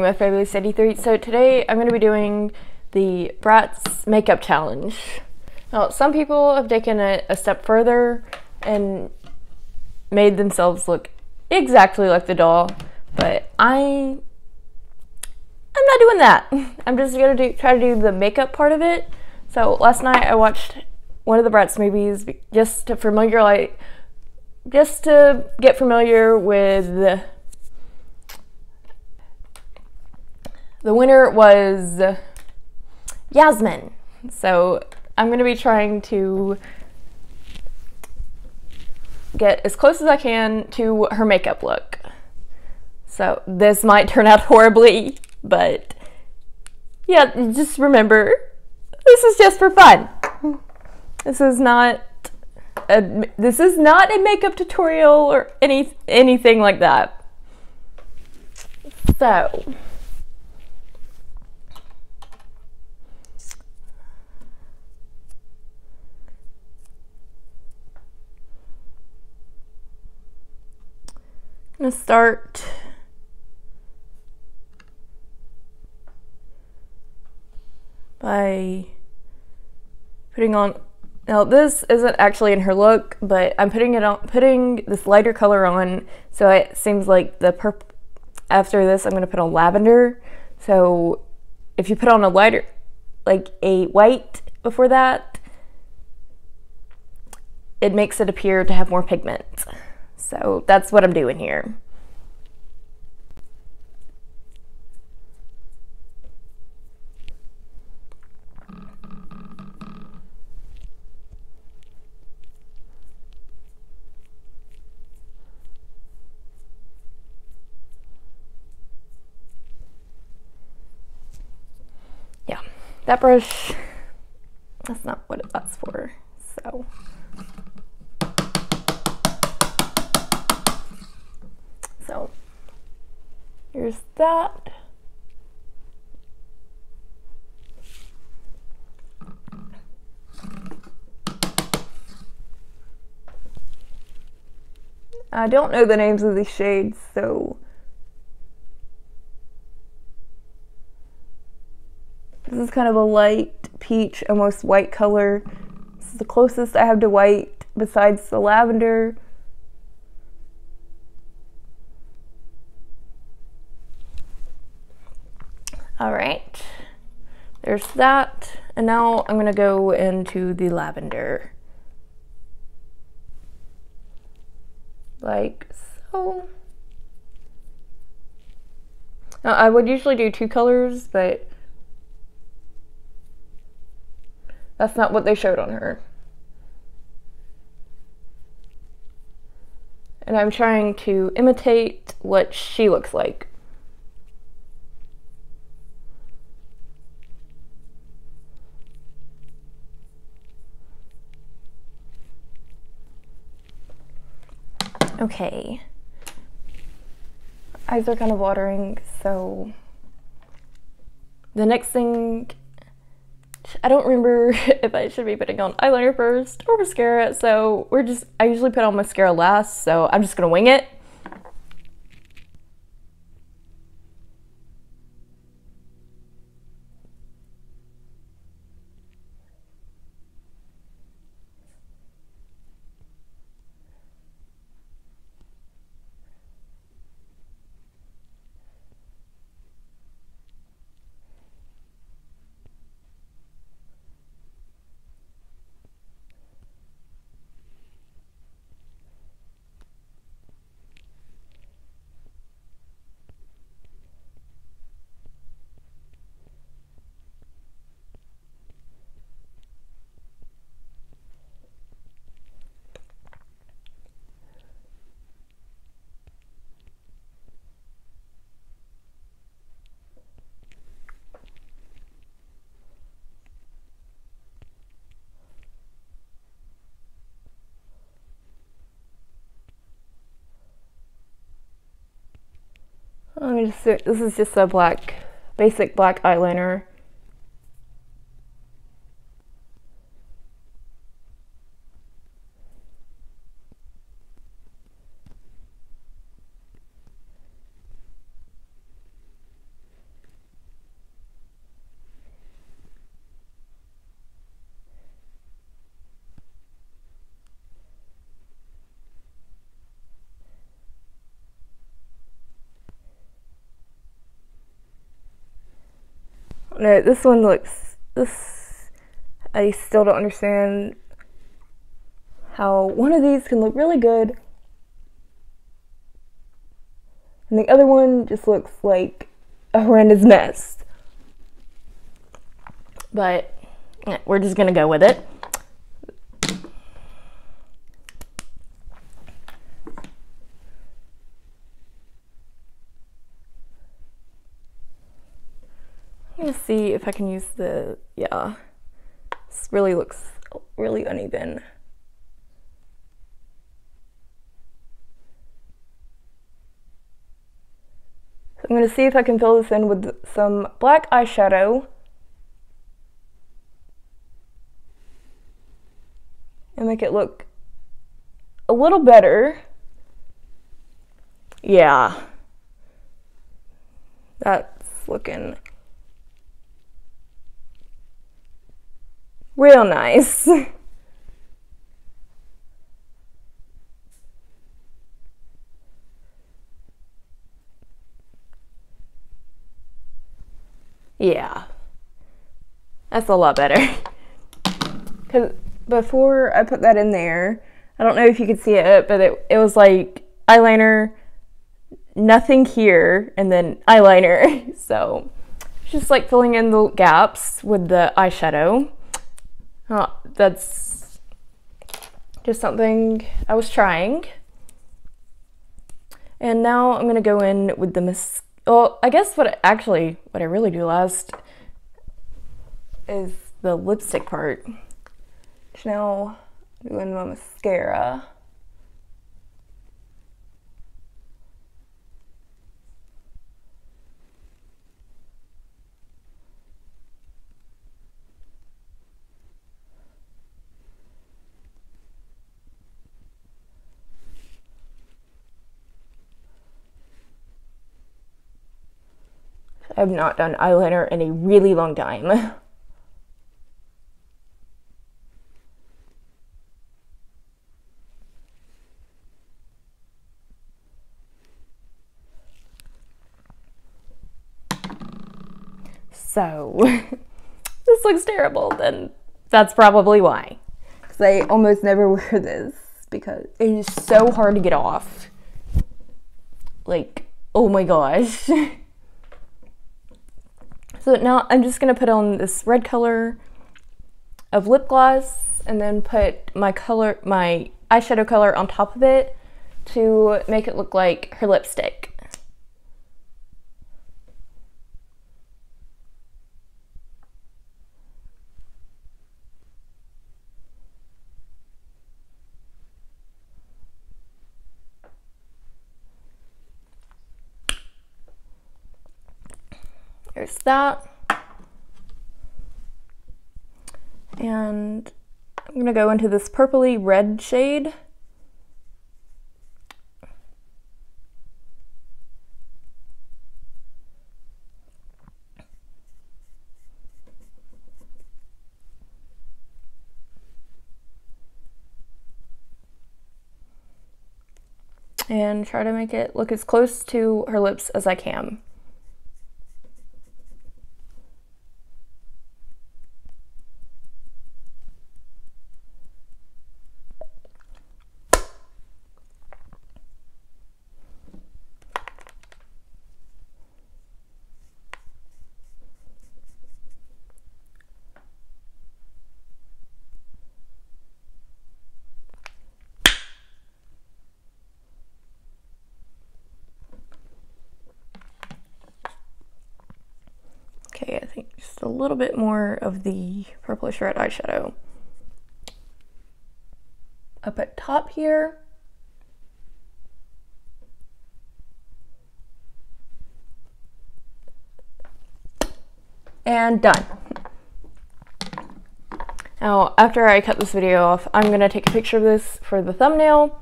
with Fabulous 83. So today I'm going to be doing the Bratz makeup challenge. Now some people have taken it a step further and made themselves look exactly like the doll, but I I'm not doing that. I'm just gonna do try to do the makeup part of it. So last night I watched one of the Bratz movies just to familiarize, just to get familiar with The winner was Yasmin. So I'm going to be trying to get as close as I can to her makeup look. So this might turn out horribly, but yeah, just remember, this is just for fun. This is not a, this is not a makeup tutorial or any anything like that. So, I'm going to start by putting on now this isn't actually in her look but I'm putting it on putting this lighter color on so it seems like the purple after this I'm to put on lavender so if you put on a lighter like a white before that it makes it appear to have more pigment. So that's what I'm doing here. Yeah, that brush, that's not what that's for, so. So here's that. I don't know the names of these shades, so this is kind of a light peach, almost white color. This is the closest I have to white besides the lavender. All right, there's that. And now I'm gonna go into the lavender. Like so. Now, I would usually do two colors, but that's not what they showed on her. And I'm trying to imitate what she looks like. Okay. Eyes are kind of watering, so the next thing I don't remember if I should be putting on eyeliner first or mascara, so we're just I usually put on mascara last, so I'm just gonna wing it. Just, this is just a black, basic black eyeliner. Don't. This one looks this. I still don't understand how one of these can look really good, and the other one just looks like a horrendous mess. But we're just gonna go with it. See if I can use the, yeah, this really looks really uneven. So I'm gonna see if I can fill this in with some black eyeshadow. And make it look a little better. Yeah. That's looking real nice. yeah. That's a lot better. Because before I put that in there, I don't know if you could see it, but it, it was like eyeliner, nothing here, and then eyeliner. So just like filling in the gaps with the eyeshadow. Oh, that's just something I was trying. And now I'm gonna go in with the mas. Well, I guess what actually what I really do last is the lipstick part. Now doing my mascara. I've not done eyeliner in a really long time. So, this looks terrible, then that's probably why. Because I almost never wear this because it is so hard to get off. Like, oh my gosh. So now I'm just to put on this red color of lip gloss and then put my color, my eyeshadow color on top of it to make it look like her lipstick. There's that. And I'm going to go into this purpley red shade. and try to make it look as close to her lips as I can. I think just a little bit more of the purplish red eyeshadow. Up at top here. And done. Now, after I cut this video off, I'm going to take a picture of this for the thumbnail,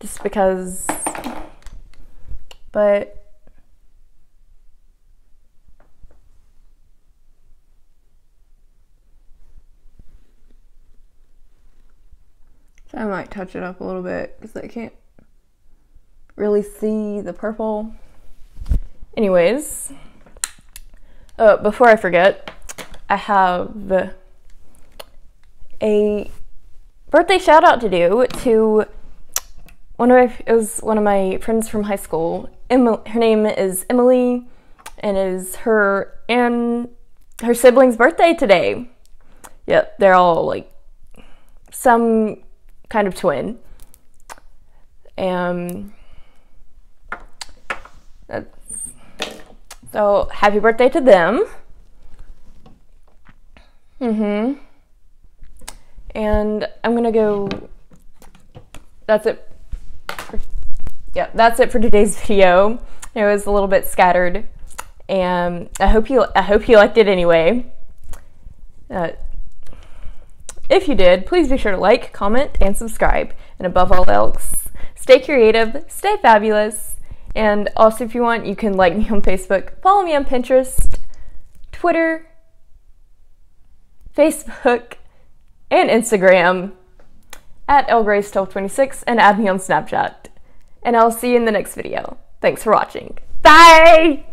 just because, but might touch it up a little bit because I can't really see the purple. Anyways, uh, before I forget, I have a birthday shout out to do to one of my, it was one of my friends from high school. Emma, her name is Emily, and it is her and her sibling's birthday today. Yep, they're all like some kind of twin. That's, so happy birthday to them. Mm-hmm. And I'm gonna go. That's it. Yeah, that's it for today's video. It was a little bit scattered, and I hope you I hope you liked it anyway. Uh, if you did, please be sure to like, comment, and subscribe. And above all else, stay creative, stay fabulous, and also if you want, you can like me on Facebook, follow me on Pinterest, Twitter, Facebook, and Instagram at lgrace1226 and add me on Snapchat. And I'll see you in the next video. Thanks for watching. Bye!